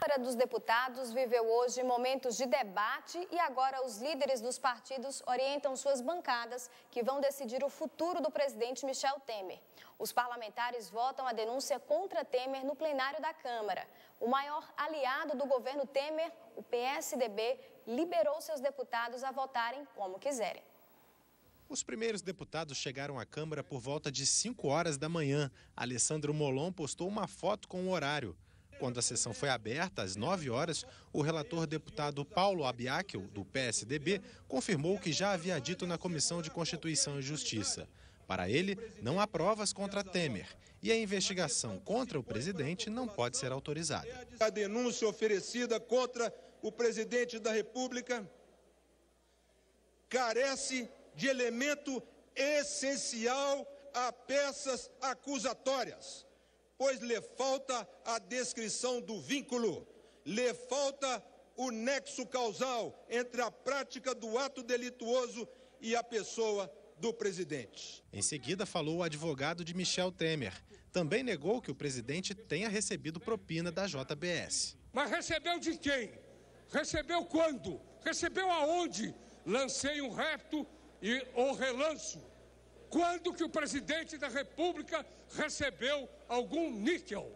A Câmara dos Deputados viveu hoje momentos de debate e agora os líderes dos partidos orientam suas bancadas que vão decidir o futuro do presidente Michel Temer. Os parlamentares votam a denúncia contra Temer no plenário da Câmara. O maior aliado do governo Temer, o PSDB, liberou seus deputados a votarem como quiserem. Os primeiros deputados chegaram à Câmara por volta de 5 horas da manhã. Alessandro Molon postou uma foto com o horário. Quando a sessão foi aberta, às 9 horas, o relator deputado Paulo Abiakel, do PSDB, confirmou que já havia dito na Comissão de Constituição e Justiça. Para ele, não há provas contra Temer e a investigação contra o presidente não pode ser autorizada. A denúncia oferecida contra o presidente da República carece de elemento essencial a peças acusatórias pois lhe falta a descrição do vínculo, lhe falta o nexo causal entre a prática do ato delituoso e a pessoa do presidente. Em seguida, falou o advogado de Michel Temer. Também negou que o presidente tenha recebido propina da JBS. Mas recebeu de quem? Recebeu quando? Recebeu aonde? Lancei um repto e o relanço. Quando que o presidente da República recebeu algum níquel?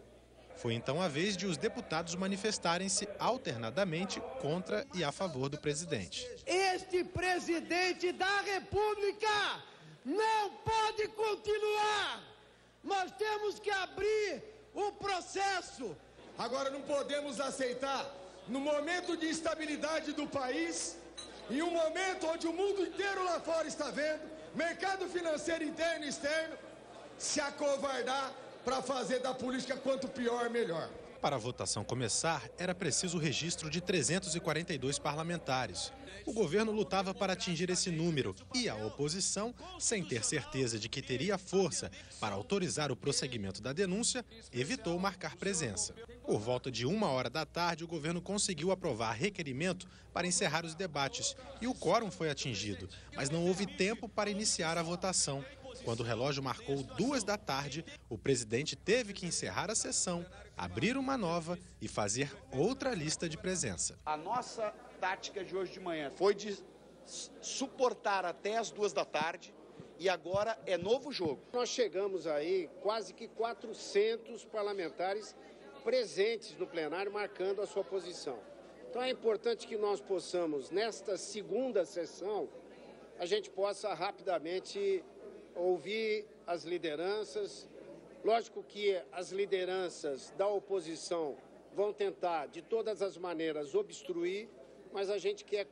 Foi então a vez de os deputados manifestarem-se alternadamente contra e a favor do presidente. Este presidente da República não pode continuar. Nós temos que abrir o processo. Agora não podemos aceitar, no momento de instabilidade do país, em um momento onde o mundo inteiro lá fora está vendo, mercado financeiro interno e externo, se acovardar para fazer da política quanto pior, melhor. Para a votação começar, era preciso o registro de 342 parlamentares. O governo lutava para atingir esse número e a oposição, sem ter certeza de que teria força para autorizar o prosseguimento da denúncia, evitou marcar presença. Por volta de uma hora da tarde, o governo conseguiu aprovar requerimento para encerrar os debates e o quórum foi atingido, mas não houve tempo para iniciar a votação. Quando o relógio marcou duas da tarde, o presidente teve que encerrar a sessão, abrir uma nova e fazer outra lista de presença. A nossa tática de hoje de manhã foi de suportar até as duas da tarde e agora é novo jogo. Nós chegamos aí quase que 400 parlamentares presentes no plenário marcando a sua posição. Então é importante que nós possamos, nesta segunda sessão, a gente possa rapidamente ouvir as lideranças. Lógico que as lideranças da oposição vão tentar, de todas as maneiras, obstruir, mas a gente quer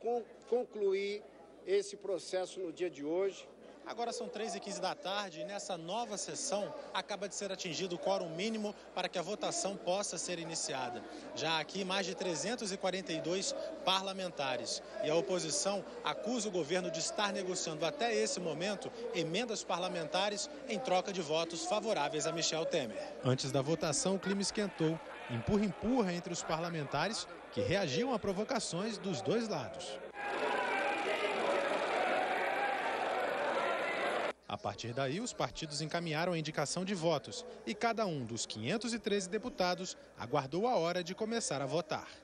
concluir esse processo no dia de hoje. Agora são 3h15 da tarde e nessa nova sessão acaba de ser atingido o quórum mínimo para que a votação possa ser iniciada. Já aqui, mais de 342 parlamentares. E a oposição acusa o governo de estar negociando até esse momento emendas parlamentares em troca de votos favoráveis a Michel Temer. Antes da votação, o clima esquentou. Empurra-empurra entre os parlamentares que reagiam a provocações dos dois lados. A partir daí, os partidos encaminharam a indicação de votos e cada um dos 513 deputados aguardou a hora de começar a votar.